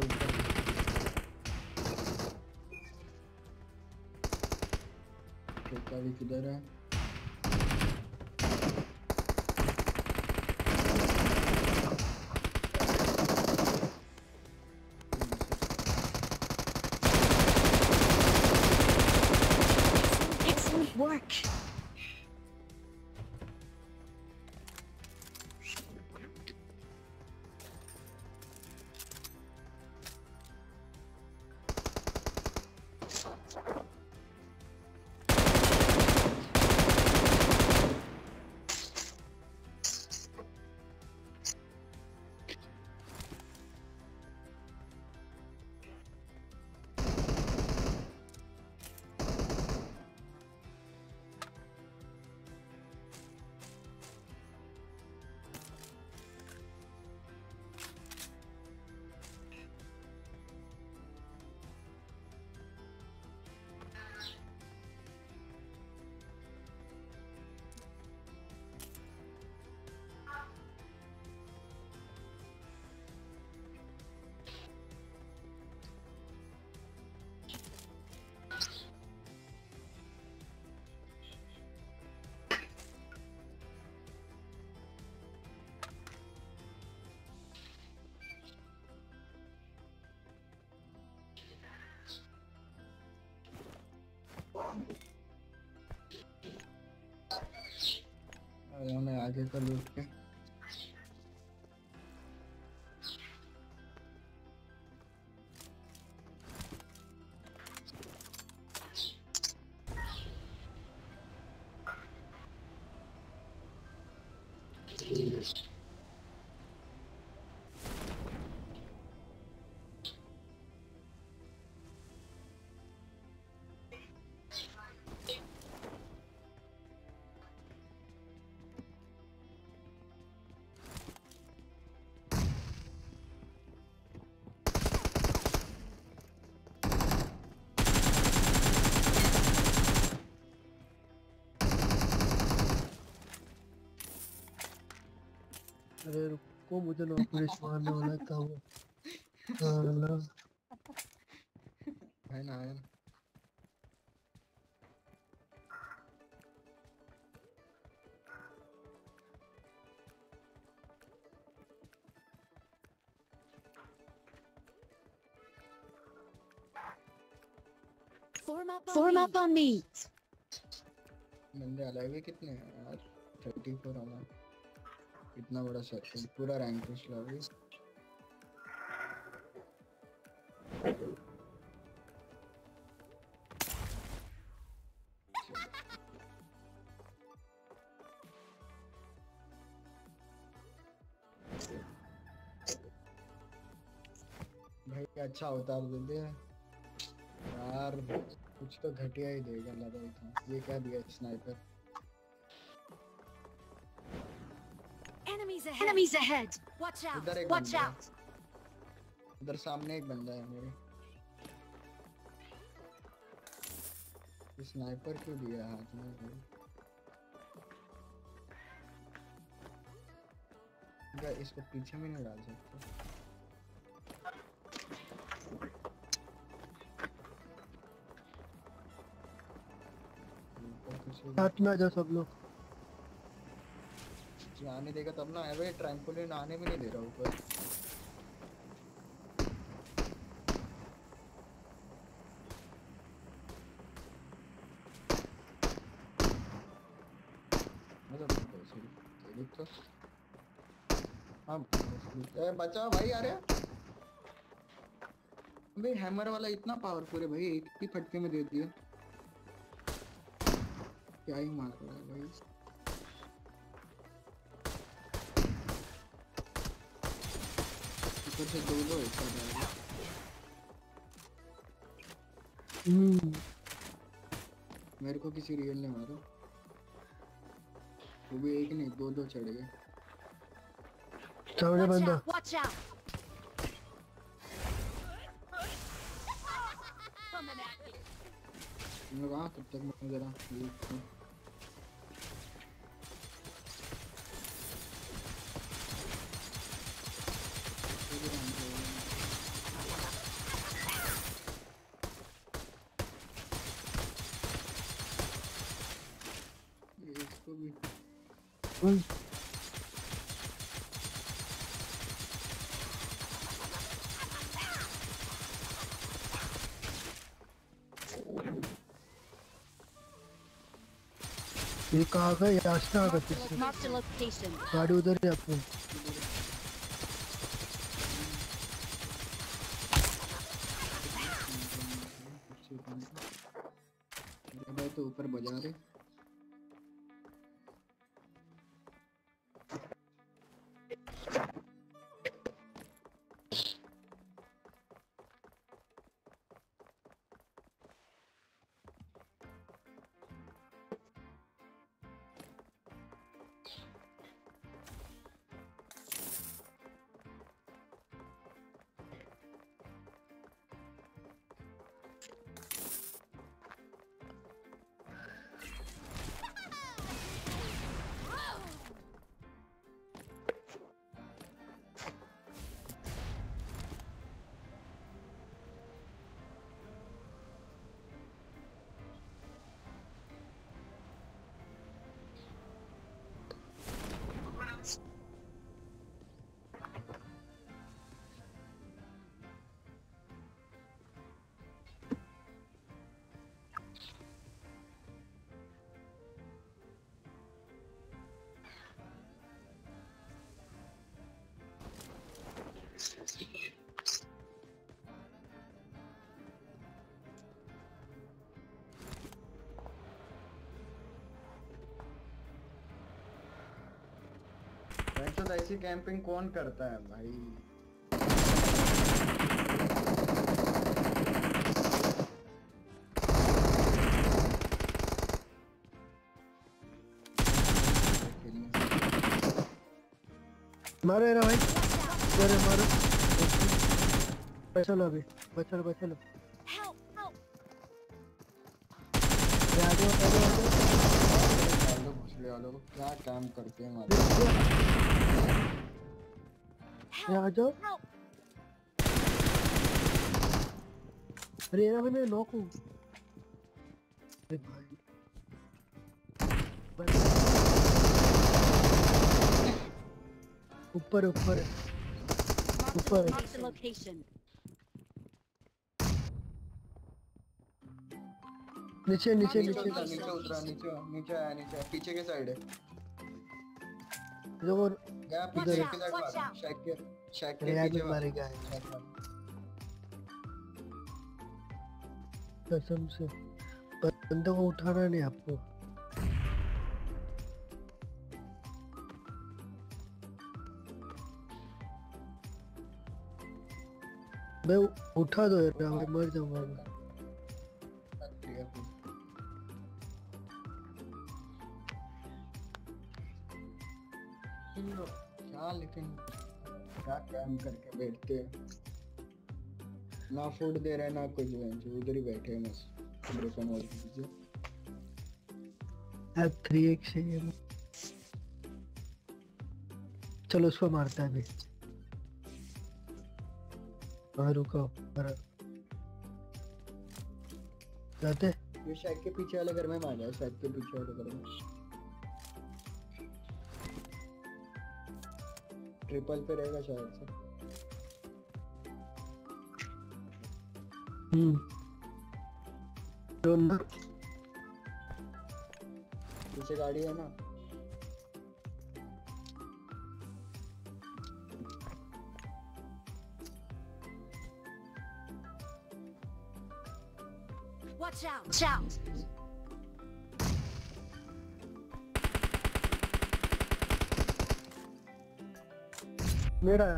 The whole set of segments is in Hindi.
भाई यार ऊपर ठेका भी किधर आगे का लूट के। अरे रुको मुझे नौकरी मारने वाला था वो साला है ना? है Form up on Form me. up on me. बंदे अलग ही कितने हैं यार? थर्टी फोर हमारा इतना बड़ा सर्कल पूरा रैंक पुश लॉबी भाई अच्छा अवतार दे दे। यार, कुछ तो घटिया ही देगा, लगा था। ये क्या दिया sniper Enemies ahead. Enemies ahead. Watch out. इधर एक Watch out. इधर सामने एक बंदा है मेरे स्नाइपर क्यों दिया हाथ में भाई क्या इसको पीछे में नहीं डाल सकते साथ में आ जाओ सब लोग आने देगा तब ना अबे ट्रैम्पोलिन आने भी नहीं दे रहा ऊपर। ये तो हाँ बचा भाई, अरे। अबे हैमर वाला इतना पावरफुल है भाई, एक ही फटके में दे दिया। क्या ही मार रहा है भाई। ऊपर से दो दो एक साथ हम्म मेरे को किसी रियल ने मारा वो भी एक नहीं दो दो चढ़ गए सामने बंदा out. Watch out. तुम लोग आ तक मैं जरा Öl. Bir kahve yaşlı ağabeyisin. Bari udarı yapın. ऊपर बजा रहे। भाई तो ऐसी कैंपिंग कौन करता है भाई? मारो ना भाई। अरे मारो। बचलो अभी। बचलो बचलो Help! Help! ये आ जाओ आ जाओ आ जाओ डालो भोसले वालों को क्या काम करते हैं ये आ जाओ अरे ये ना भाई मैं नॉक हूँ अरे भाई ऊपर ऊपर ऊपर. नीचे नीचे नीचे नीचे उतरा नीचे नीचे नीचे आया नीचे पीछे के साइड है जो वो गया पीछे के साइड Watch शेक के शेक के पीछे में मारेगा है शेक मारा। कसम से। बंदों को उठाना नहीं आपको। मैं उठा दो यार मैं मर जाऊँगा। चलो, क्या लेकिन क्या काम करके बैठते हैं? ना फ़ूड दे रहे ना कुछ है जो उधर ही बैठे हैं बस ब्रोकन पीछे अब थ्री एक्स है ये चलो उसको मारता है हाँ रुको पर जाते? ये शायद के पीछे वाले घर में मार जाए शायद के पीछे वाले घर में। ट्रिपल पे रहेगा शायद से हम्म दोनों पीछे गाड़ी है ना Watch out! Watch out! मेरा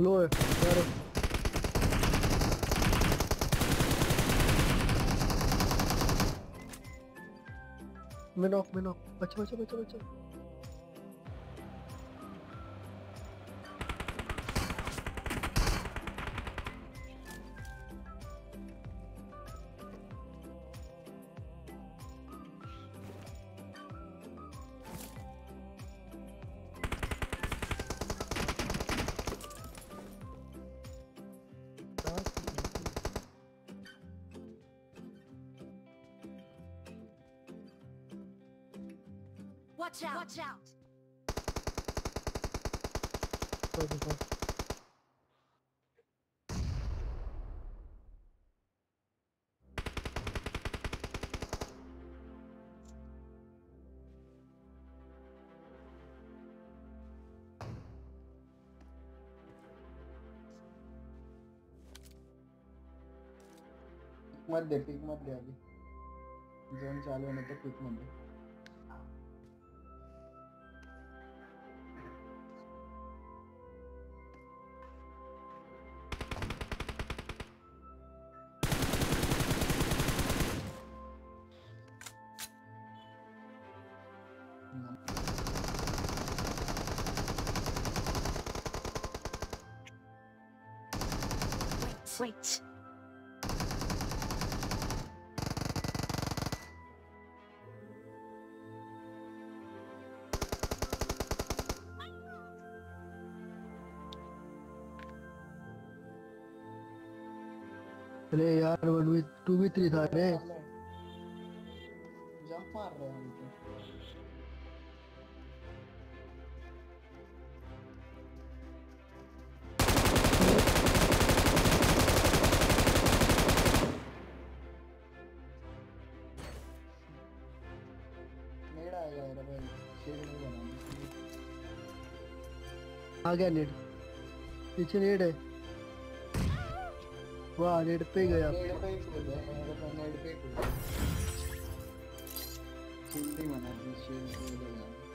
लो है यार मैं नॉक मैं नॉक बचा बचा बचा बचा Watch out! Watch out! मत दे पिक मत दे अभी जोन चालू होने तो पिक मत दे Wait. अरे यार one v two v three था रे आ गया नेड पीछे नेड है। वाह नेड पे गया। नेड पे